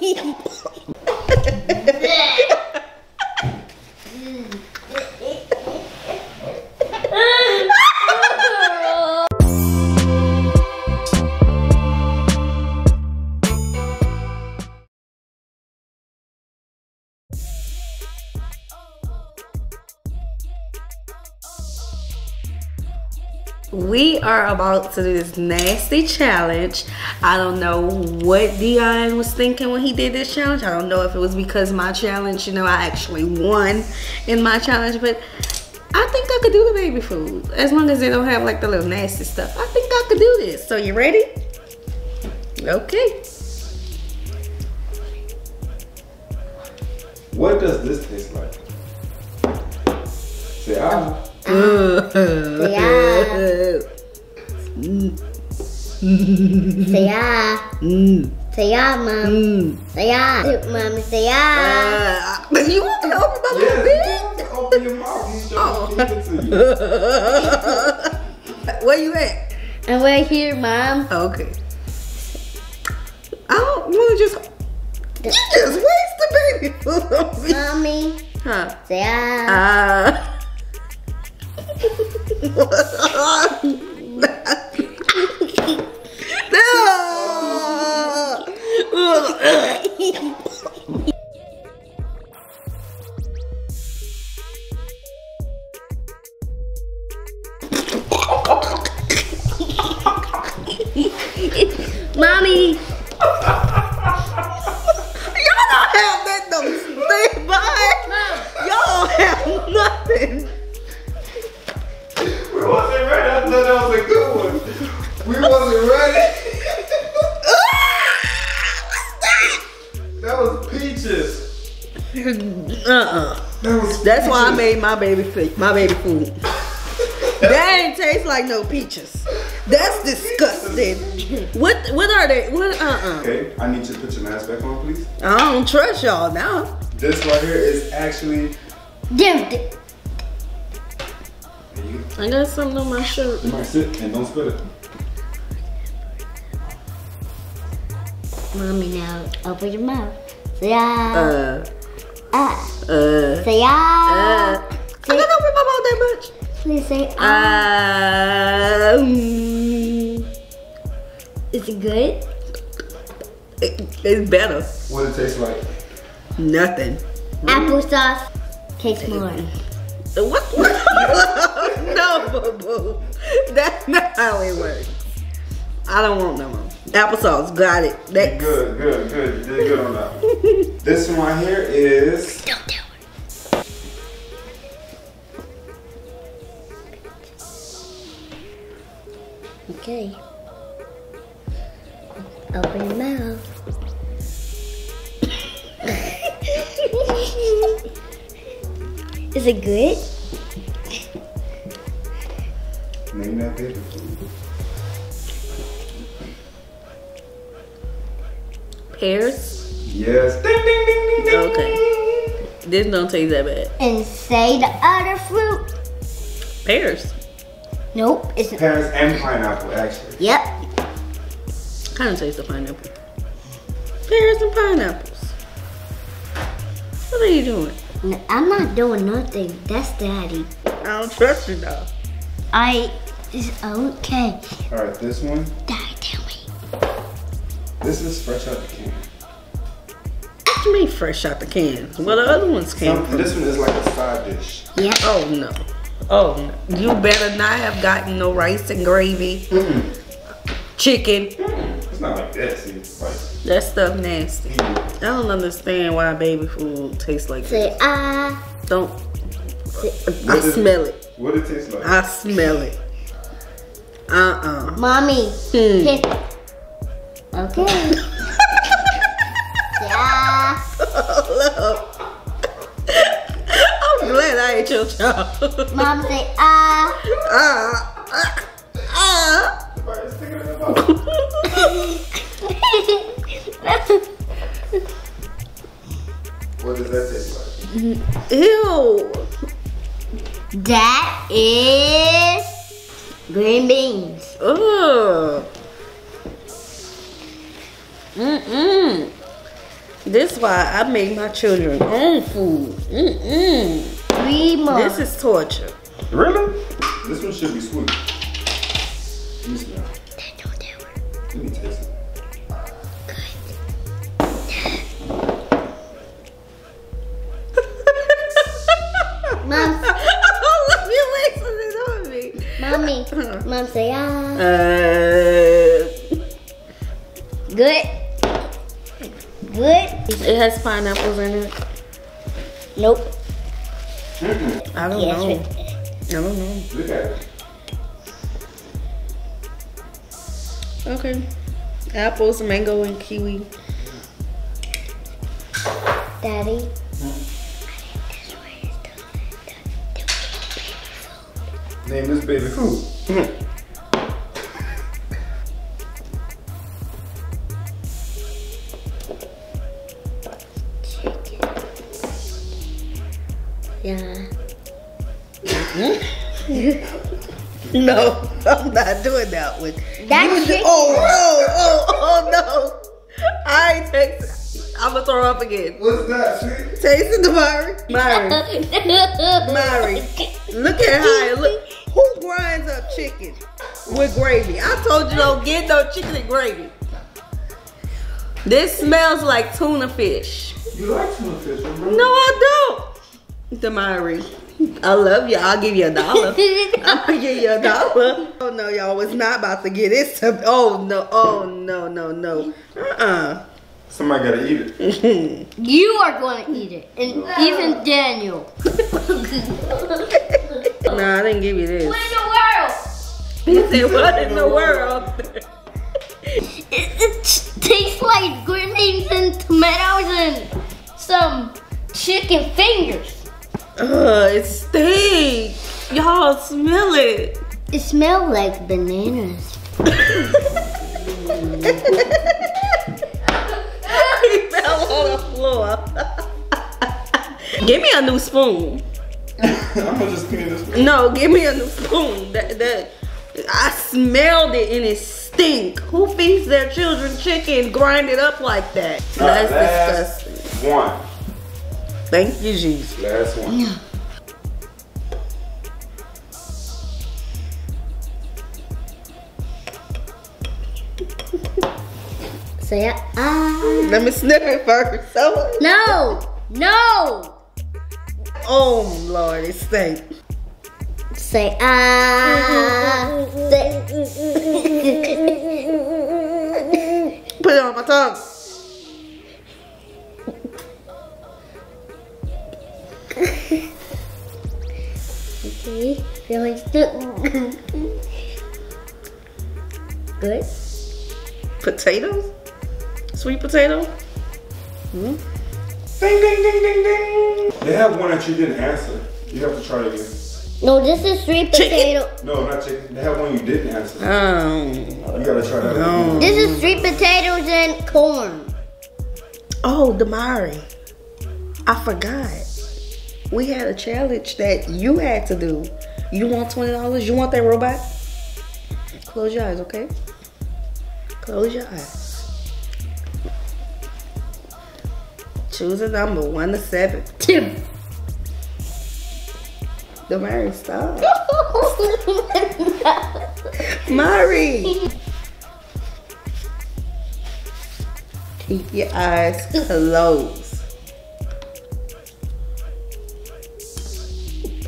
いいよ。We are about to do this nasty challenge. I don't know what Dion was thinking when he did this challenge. I don't know if it was because my challenge, you know, I actually won in my challenge, but I think I could do the baby food. As long as they don't have like the little nasty stuff. I think I could do this. So you ready? Okay. What does this taste like? Say ah. Saya. Saya, Mom. Saya. Mom, say Uh, you want to open my little Yes, bit? open your mouth. He's trying to to you. Where you at? I'm right here, Mom. Okay. I don't want to just. You just waste the baby food on me. Mommy. Huh? Saya. Uh. no. Mommy. One. We wasn't ready. that was peaches. Uh-uh. That was That's why I made my baby food. My baby food. That ain't taste like no peaches. That's disgusting. What what are they? What uh uh Okay, I need you to put your mask back on, please. I don't trust y'all now. This right here is actually. Damn. There I got something on my shirt. you might sit and don't spit it. Mommy, now open your mouth. Saya. Uh Ah. uh Saya. uh. I don't open my mouth that much. Please say ah. Uh, mm, Is it good? it, it's better. What it tastes like? Nothing. Applesauce tastes more. What? what? no, boo boo. That's not how it works. I don't want no more. Applesauce, got it. That Good, good, good. You did good on that one. this one right here is. Don't do it. Okay. Open your mouth. Is it good? Name that baby food. pears. Yes. Ding, ding, ding, ding, ding. Okay. This don't taste that bad. And say the other fruit. Pears. Nope. It's Pears and pineapple, actually. yep. Kind of tastes the pineapple. Pears and pineapples. What are you doing? I'm not doing nothing. That's daddy. I don't trust you though. I is okay. All right, this one. Daddy, tell me. This is fresh out the can. What you mean fresh out the can? Well, the other ones came Some, from. this one is like a side dish. Yep. Oh no. Oh. You better not have gotten no rice and gravy, chicken. It's not like this. It's like. That stuff nasty. I don't understand why baby food tastes like that. Say this. ah. Don't. I smell it. What it tastes like? I smell it. Uh-uh. Mommy. Hmm. Here. Okay. yeah. Look. I'm glad I ate your child. Mom say ah. Ah, ah, ah. Right, stick it in the mouth. What does that taste like? Ew. that is Mm-mm. This why I make my children own food. Mm-mm. Three more. This is torture. Really? This one should be sweet. Let me smell. Let me taste it. Mom, Look, you wasting it on me. mommy, mom say ah. Uh, Good. Good. it has pineapples in it. Nope. I don't Yes. know. I don't know. Look at it. Okay. Apples, mango, and kiwi. Daddy. Name this baby food. Yeah. Mm-hmm. No, I'm not doing that one. That's You do- chicken. Oh, oh, oh, oh no. I ain't taste. I'm gonna throw up again. What's that, sweet? Taste the Myrie. Myrie. Myrie. Look at how it look. Who grinds up chicken with gravy? I told you don't get no chicken and gravy. This smells like tuna fish. You like tuna fish, remember? No, I don't. Demyrie, I love you. I'll give you a dollar. I'm gonna give you a dollar. Oh no, y'all was not about to get it. Oh no, oh no, no, no. Uh uh. Somebody gotta eat it. You are going to eat it, and even Daniel. Nah, I didn't give you this. What in the world? He said, "What in the world?" It, it tastes like green beans and tomatoes and some chicken fingers. It stinks. Y'all smell it. It smells like bananas. he fell on the floor. give me a new spoon. I'm gonna just clean this one. No, give me a new spoon. That that I smelled it and it stink. Who feeds their children chicken grind it up like that? That's Last disgusting. One. Thank you, Jesus. Last one. Say ah. Let me sniff it first. Oh, No, no. oh Lord, it stink. Say ah. Say. Put it on my tongue. okay, feeling. Good. Potatoes? Sweet potato? Ding, ding, ding, ding, ding. They have one that you didn't answer. You have to try it again. No, this is sweet Chicken. potato. No, not chicken. They have one you didn't answer. Um. You gotta try that No. again. This is sweet potatoes and corn. Oh, Demyrie. I forgot. We had a challenge that you had to do. You want twenty dollars? You want that robot? Close your eyes, okay? Close your eyes. Choose a number, one to seven. Two. Demyrie, stop. Myrie. Keep your eyes closed.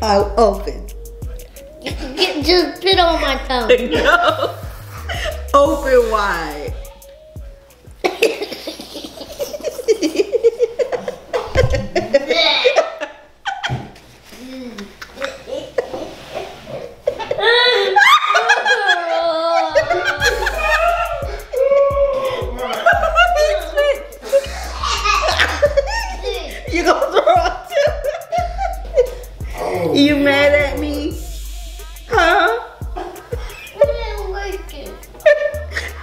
I'll open. Get- Just spit on my tongue. No. Open wide.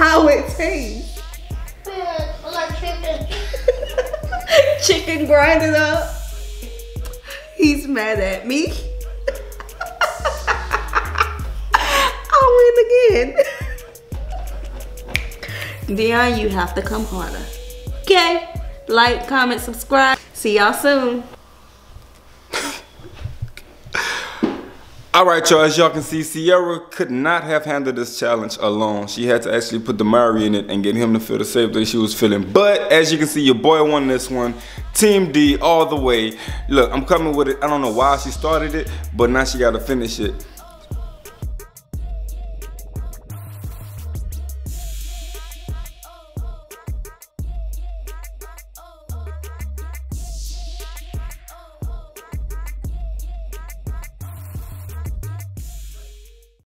How it tastes? Chicken grinded up. He's mad at me. I win again. Dion, you have to come harder. Okay? like, comment, subscribe. See y'all soon. All right, y'all, as y'all can see, Sierra could not have handled this challenge alone. She had to actually put the Myrie in it and get him to feel the same way she was feeling. But as you can see, your boy won this one. Team D all the way. Look, I'm coming with it. I don't know why she started it, but now she got to finish it.